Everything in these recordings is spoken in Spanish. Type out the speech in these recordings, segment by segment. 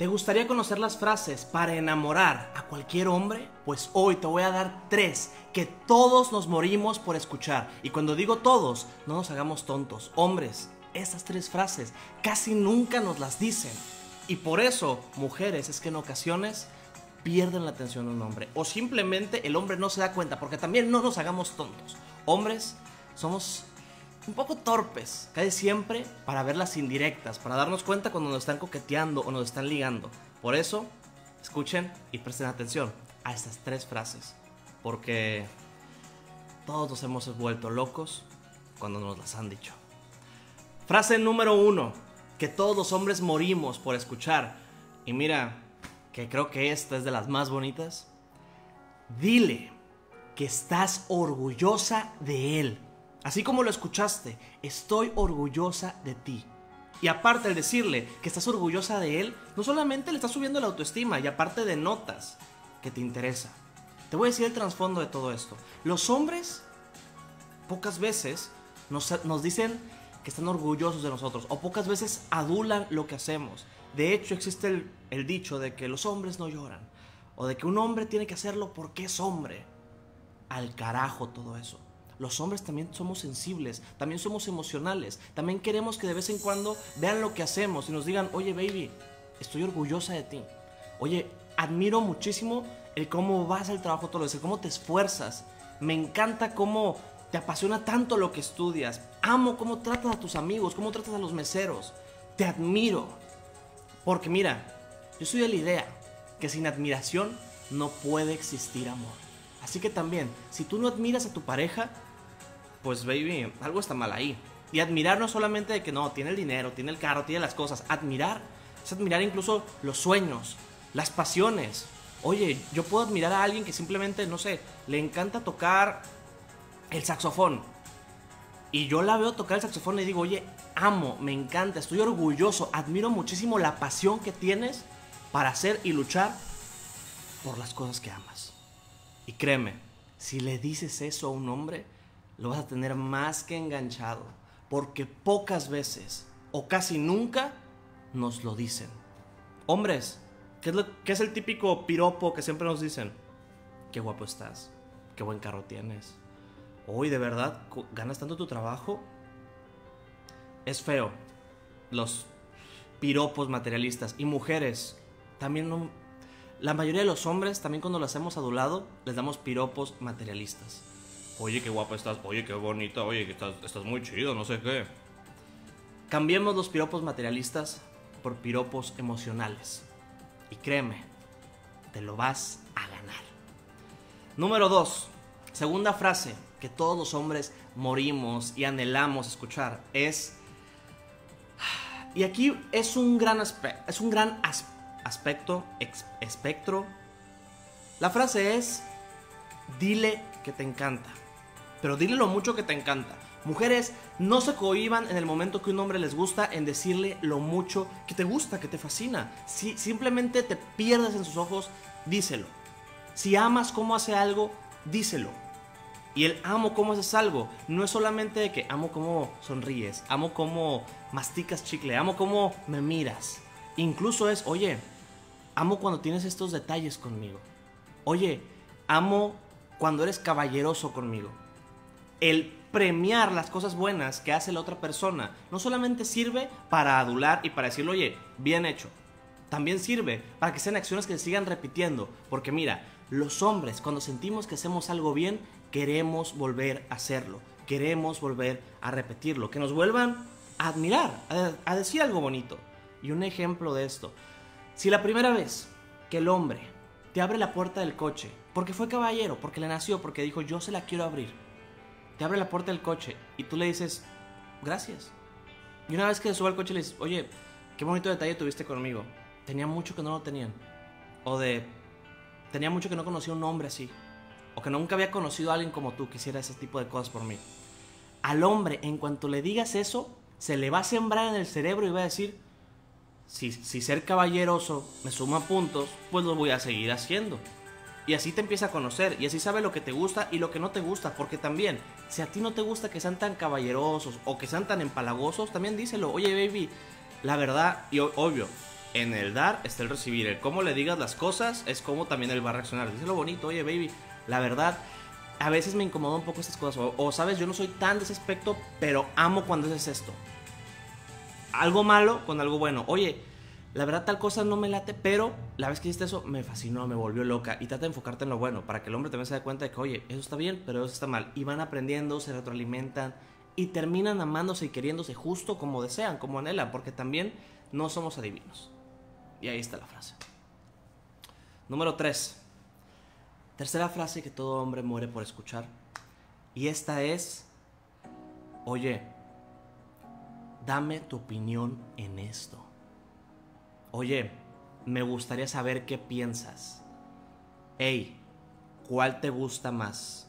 ¿Te gustaría conocer las frases para enamorar a cualquier hombre? Pues hoy te voy a dar tres que todos nos morimos por escuchar. Y cuando digo todos, no nos hagamos tontos. Hombres, esas tres frases casi nunca nos las dicen. Y por eso, mujeres, es que en ocasiones pierden la atención de un hombre. O simplemente el hombre no se da cuenta, porque también no nos hagamos tontos. Hombres, somos un poco torpes, casi siempre, para ver las indirectas, para darnos cuenta cuando nos están coqueteando o nos están ligando. Por eso, escuchen y presten atención a estas tres frases, porque todos nos hemos vuelto locos cuando nos las han dicho. Frase número uno, que todos los hombres morimos por escuchar. Y mira, que creo que esta es de las más bonitas. Dile que estás orgullosa de él. Así como lo escuchaste, estoy orgullosa de ti. Y aparte el decirle que estás orgullosa de él, no solamente le estás subiendo la autoestima, y aparte de notas que te interesa. Te voy a decir el trasfondo de todo esto. Los hombres, pocas veces, nos, dicen que están orgullosos de nosotros, o pocas veces adulan lo que hacemos. De hecho, existe el dicho de que los hombres no lloran, o de que un hombre tiene que hacerlo porque es hombre. Al carajo todo eso los hombres también somos sensibles, también somos emocionales, también queremos que de vez en cuando vean lo que hacemos y nos digan, oye baby, estoy orgullosa de ti. Oye, admiro muchísimo el cómo vas al trabajo todos los días, el cómo te esfuerzas. Me encanta cómo te apasiona tanto lo que estudias. Amo cómo tratas a tus amigos, cómo tratas a los meseros. Te admiro. Porque mira, yo soy de la idea que sin admiración no puede existir amor. Así que también, si tú no admiras a tu pareja, pues baby, algo está mal ahí. Y admirar no solamente de que no, tiene el dinero, tiene el carro, tiene las cosas. Admirar es admirar incluso los sueños, las pasiones. Oye, yo puedo admirar a alguien que simplemente, no sé, le encanta tocar el saxofón. Y yo la veo tocar el saxofón y digo, oye, amo, me encanta, estoy orgulloso, admiro muchísimo la pasión que tienes para hacer y luchar por las cosas que amas. Y créeme, si le dices eso a un hombre, lo vas a tener más que enganchado, porque pocas veces o casi nunca nos lo dicen. Hombres, ¿qué es, el típico piropo que siempre nos dicen? Qué guapo estás, qué buen carro tienes. Hoy, ¿de verdad ganas tanto tu trabajo? Es feo. Los piropos materialistas. Y mujeres, también. La mayoría de los hombres, también cuando lo hacemos adulado, les damos piropos materialistas oye, qué guapo estás, oye, qué bonita, oye, que estás, estás muy chido, no sé qué. Cambiemos los piropos materialistas por piropos emocionales. Y créeme, te lo vas a ganar. Número 2. Segunda frase que todos los hombres morimos y anhelamos escuchar es... Y aquí es un gran, aspecto, es un gran aspecto, espectro. La frase es, dile que te encanta pero dile lo mucho que te encanta. Mujeres, no se cohiban en el momento que un hombre les gusta en decirle lo mucho que te gusta, que te fascina. Si simplemente te pierdes en sus ojos, díselo. Si amas cómo hace algo, díselo. Y el amo cómo haces algo no es solamente de que amo cómo sonríes, amo cómo masticas chicle, amo cómo me miras. Incluso es, oye, amo cuando tienes estos detalles conmigo. Oye, amo cuando eres caballeroso conmigo el premiar las cosas buenas que hace la otra persona no solamente sirve para adular y para decirle, oye, bien hecho. También sirve para que sean acciones que se sigan repitiendo. Porque mira, los hombres cuando sentimos que hacemos algo bien, queremos volver a hacerlo. Queremos volver a repetirlo. Que nos vuelvan a admirar, a, a decir algo bonito. Y un ejemplo de esto. Si la primera vez que el hombre te abre la puerta del coche, porque fue caballero, porque le nació, porque dijo yo se la quiero abrir te abre la puerta del coche y tú le dices, gracias. Y una vez que se sube al coche le dices, oye, qué bonito detalle tuviste conmigo. Tenía mucho que no lo tenían. O de, tenía mucho que no conocía un hombre así. O que nunca había conocido a alguien como tú que hiciera ese tipo de cosas por mí. Al hombre, en cuanto le digas eso, se le va a sembrar en el cerebro y va a decir, si, si ser caballeroso me suma puntos, pues lo voy a seguir haciendo. Y así te empieza a conocer y así sabe lo que te gusta y lo que no te gusta. Porque también, si a ti no te gusta que sean tan caballerosos o que sean tan empalagosos, también díselo. Oye, baby, la verdad, y obvio, en el dar está el recibir. El cómo le digas las cosas es como también él va a reaccionar. Dice lo bonito, oye, baby, la verdad, a veces me incomoda un poco estas cosas. O, sabes, yo no soy tan de pero amo cuando haces esto. Algo malo con algo bueno. Oye, la verdad tal cosa no me late, pero la vez que hiciste eso me fascinó, me volvió loca. Y trata de enfocarte en lo bueno, para que el hombre también se dé cuenta de que, oye, eso está bien, pero eso está mal. Y van aprendiendo, se retroalimentan y terminan amándose y queriéndose justo como desean, como anhelan, porque también no somos adivinos. Y ahí está la frase. Número 3. Tercera frase que todo hombre muere por escuchar. Y esta es, oye, dame tu opinión en esto. Oye, me gustaría saber qué piensas. Hey, ¿cuál te gusta más?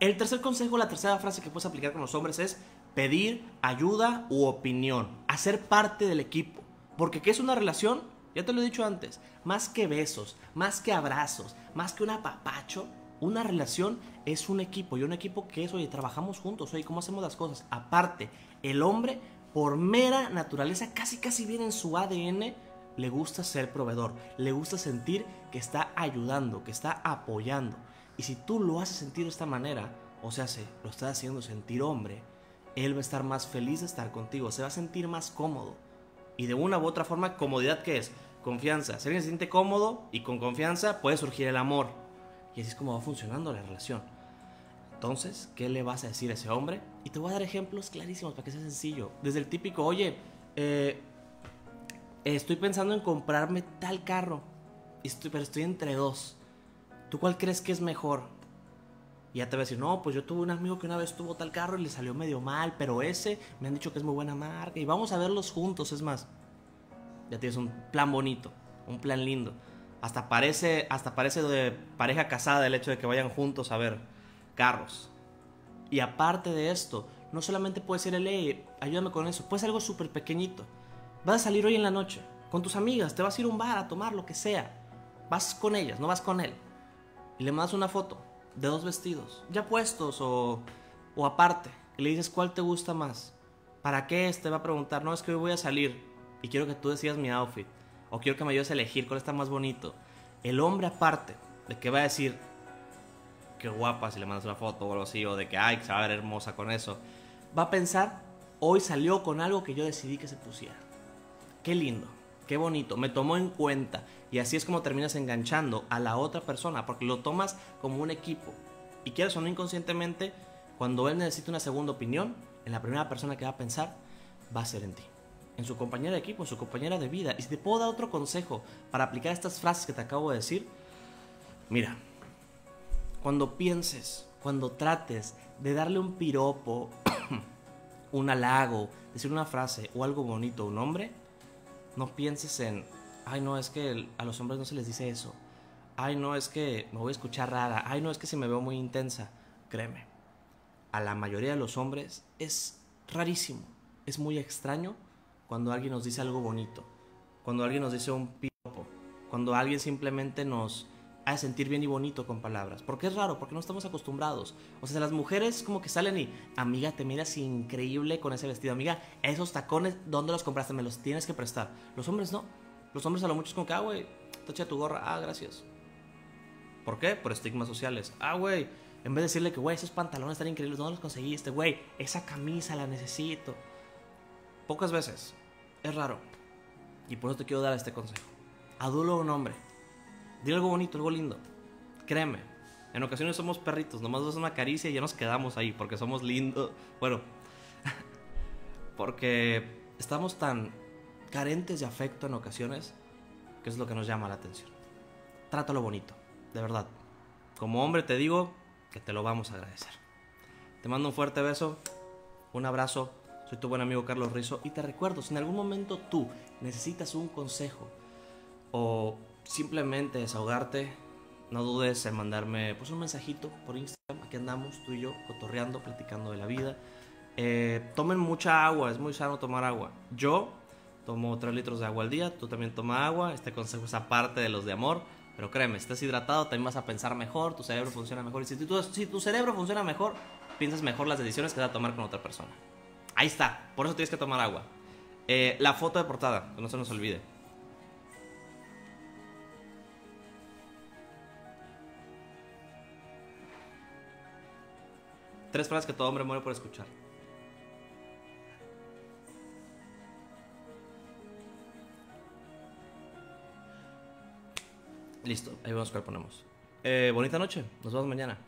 El tercer consejo, la tercera frase que puedes aplicar con los hombres es pedir ayuda u opinión, hacer parte del equipo. Porque ¿qué es una relación? Ya te lo he dicho antes, más que besos, más que abrazos, más que un apapacho, una relación es un equipo y un equipo que es, oye, trabajamos juntos, oye, ¿cómo hacemos las cosas? Aparte, el hombre, por mera naturaleza, casi casi viene en su ADN, le gusta ser proveedor, le gusta sentir que está ayudando, que está apoyando. Y si tú lo haces sentir de esta manera, o sea, se lo estás haciendo sentir hombre, él va a estar más feliz de estar contigo, se va a sentir más cómodo. Y de una u otra forma, comodidad que es confianza. Si alguien se siente cómodo y con confianza, puede surgir el amor. Y así es como va funcionando la relación. Entonces, ¿qué le vas a decir a ese hombre? Y te voy a dar ejemplos clarísimos para que sea sencillo. Desde el típico, oye, eh, estoy pensando en comprarme tal carro, pero estoy entre dos. ¿Tú cuál crees que es mejor? Y ya te va a decir, no, pues yo tuve un amigo que una vez tuvo tal carro y le salió medio mal, pero ese me han dicho que es muy buena marca y vamos a verlos juntos, es más ya tienes un plan bonito, un plan lindo. Hasta parece, hasta parece de pareja casada el hecho de que vayan juntos a ver carros. Y aparte de esto, no solamente puede ser el, ayúdame con eso, puede ser algo súper pequeñito. Vas a salir hoy en la noche con tus amigas, te vas a ir a un bar a tomar lo que sea. Vas con ellas, no vas con él. Y le mandas una foto de dos vestidos, ya puestos o, o aparte. Y le dices cuál te gusta más. ¿Para qué? Te va a preguntar, no, es que hoy voy a salir y quiero que tú decidas mi outfit o quiero que me ayudes a elegir cuál está más bonito. El hombre aparte de que va a decir qué guapa si le mandas una foto o algo así o de que ay, se va a ver hermosa con eso, va a pensar hoy salió con algo que yo decidí que se pusiera. Qué lindo, qué bonito, me tomó en cuenta y así es como terminas enganchando a la otra persona porque lo tomas como un equipo. Y quieres o no inconscientemente, cuando él necesita una segunda opinión, en la primera persona que va a pensar va a ser en ti en su compañera de equipo, en su compañera de vida. Y si te puedo dar otro consejo para aplicar estas frases que te acabo de decir, mira, cuando pienses, cuando trates de darle un piropo, un halago, decir una frase o algo bonito a un hombre, no pienses en, ay no, es que a los hombres no se les dice eso. Ay no, es que me voy a escuchar rara. Ay no, es que si me veo muy intensa. Créeme, a la mayoría de los hombres es rarísimo, es muy extraño cuando alguien nos dice algo bonito, cuando alguien nos dice un piropo, cuando alguien simplemente nos hace sentir bien y bonito con palabras. Porque es raro, porque no estamos acostumbrados. O sea, las mujeres como que salen y, amiga, te miras increíble con ese vestido. Amiga, esos tacones, ¿dónde los compraste? Me los tienes que prestar. Los hombres no. Los hombres a lo mucho es como que, ah, güey, te tu gorra. Ah, gracias. ¿Por qué? Por estigmas sociales. Ah, güey, en vez de decirle que, güey, esos pantalones están increíbles, ¿dónde los conseguiste? Güey, esa camisa la necesito. Pocas veces es raro. Y por eso te quiero dar este consejo. Adula a un hombre. Dile algo bonito, algo lindo. Créeme. En ocasiones somos perritos. Nomás das una caricia y ya nos quedamos ahí. Porque somos lindos. Bueno. porque estamos tan carentes de afecto en ocasiones. Que es lo que nos llama la atención. Trátalo bonito. De verdad. Como hombre te digo que te lo vamos a agradecer. Te mando un fuerte beso. Un abrazo soy tu buen amigo Carlos Rizo y te recuerdo, si en algún momento tú necesitas un consejo o simplemente desahogarte, no dudes en mandarme pues, un mensajito por Instagram. Aquí andamos tú y yo cotorreando, platicando de la vida. Eh, tomen mucha agua, es muy sano tomar agua. Yo tomo 3 litros de agua al día, tú también toma agua. Este consejo es aparte de los de amor. Pero créeme, si estás hidratado, también vas a pensar mejor, tu cerebro funciona mejor. Y si tu, tu cerebro funciona mejor, piensas mejor las decisiones que vas a tomar con otra persona. Ahí está, por eso tienes que tomar agua. Eh, la foto de portada, que no se nos olvide. Tres frases que todo hombre muere por escuchar. Listo, ahí vemos cuál ponemos. Eh, bonita noche, nos vemos mañana.